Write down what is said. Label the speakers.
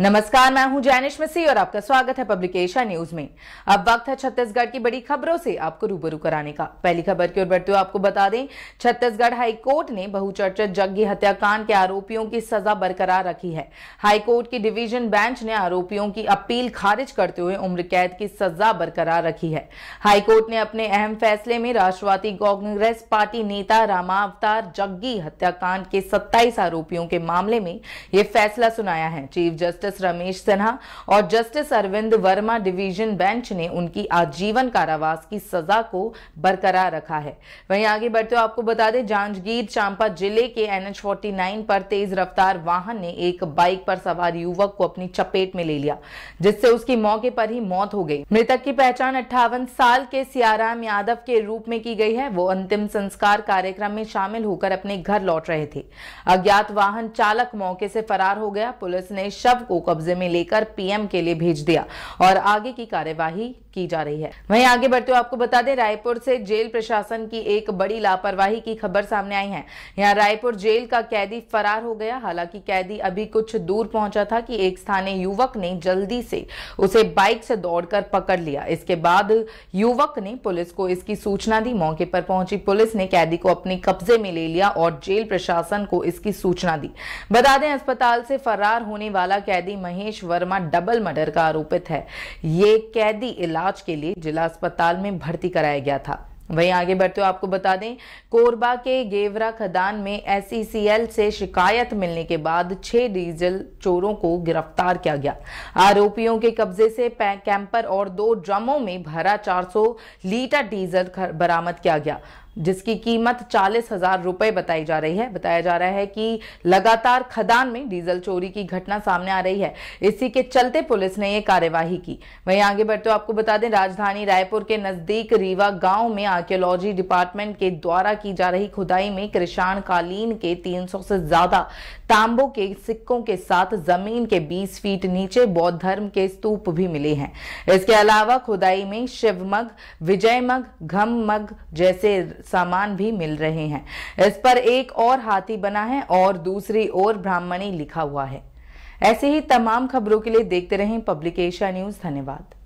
Speaker 1: नमस्कार मैं हूं जैनिश मिश्री और आपका स्वागत है पब्लिकेशन न्यूज में अब वक्त है छत्तीसगढ़ की बड़ी खबरों से आपको रूबरू कराने का पहली खबर की ओर बढ़ते हुए आपको बता दें छत्तीसगढ़ हाई कोर्ट ने बहुचर्चित जग्गी हत्याकांड के आरोपियों की सजा बरकरार रखी है हाई कोर्ट की डिवीजन बेंच ने आरोपियों की अपील खारिज करते हुए उम्र कैद की सजा बरकरार रखी है हाईकोर्ट ने अपने अहम फैसले में राष्ट्रवादी कांग्रेस पार्टी नेता रामावतार जग्गी हत्याकांड के सत्ताईस आरोपियों के मामले में यह फैसला सुनाया है chief justice justice Ramesh Sinha और justice Arvind Verma division bench ने उनकी आजीवन कारावास की सजा को बरकरार रखा है वहीं आगे बढ़ते हुए आपको बता दें जांजगीर चांपा जिले के एनएच 49 पर तेज रफ्तार वाहन ने एक बाइक पर सवार युवक को अपनी चपेट में ले लिया जिससे उसकी मौके पर ही मौत हो गई मृतक की पहचान अट्ठावन साल के सियाराम यादव के रूप में की गई है वो अंतिम संस्कार कार्यक्रम में शामिल होकर अपने घर लौट रहे थे अज्ञात वाहन चालक मौके से फरार हो गया पुलिस ने शव को को कब्जे में लेकर पीएम के लिए भेज दिया और आगे की कार्यवाही की जा रही है वहीं आगे बढ़ते हुए आपको बता दें रायपुर से जेल प्रशासन की एक बड़ी लापरवाही की खबर सामने आई है यहाँ रायपुर जेल का कैदी फरार हो गया हालांकि कैदी अभी कुछ दूर पहुंचा था कि एक स्थानीय युवक ने जल्दी से उसे बाइक से दौड़कर पकड़ लिया इसके बाद युवक ने पुलिस को इसकी सूचना दी मौके पर पहुंची पुलिस ने कैदी को अपने कब्जे में ले लिया और जेल प्रशासन को इसकी सूचना दी बता दें अस्पताल से फरार होने वाला कैदी महेश वर्मा डबल मर्डर का आरोपित है ये कैदी इलाज इलाज के लिए जिला अस्पताल में भर्ती कराया गया था वहीं आगे बढ़ते हुए आपको बता दें कोरबा के गेवरा खदान में एसईसीएल e से शिकायत मिलने के बाद छह डीजल चोरों को गिरफ्तार किया गया आरोपियों के कब्जे से कैंपर और दो ड्रमों में भरा 400 लीटर डीजल बरामद किया गया जिसकी कीमत चालीस हजार रुपए बताई जा रही है बताया जा रहा है कि लगातार खदान में डीजल चोरी की घटना सामने आ रही है इसी के चलते पुलिस ने यह कार्यवाही की वहीं आगे बढ़ते आपको बता दें राजधानी रायपुर के नजदीक रीवा गांव में आर्कियोलॉजी डिपार्टमेंट के द्वारा की जा रही खुदाई में कृषाण कालीन के तीन से ज्यादा तांबों के सिक्कों के साथ जमीन के बीस फीट नीचे बौद्ध धर्म के स्तूप भी मिले हैं इसके अलावा खुदाई में शिवमग विजयमग घमग जैसे सामान भी मिल रहे हैं इस पर एक और हाथी बना है और दूसरी ओर ब्राह्मणी लिखा हुआ है ऐसे ही तमाम खबरों के लिए देखते रहें एशिया न्यूज धन्यवाद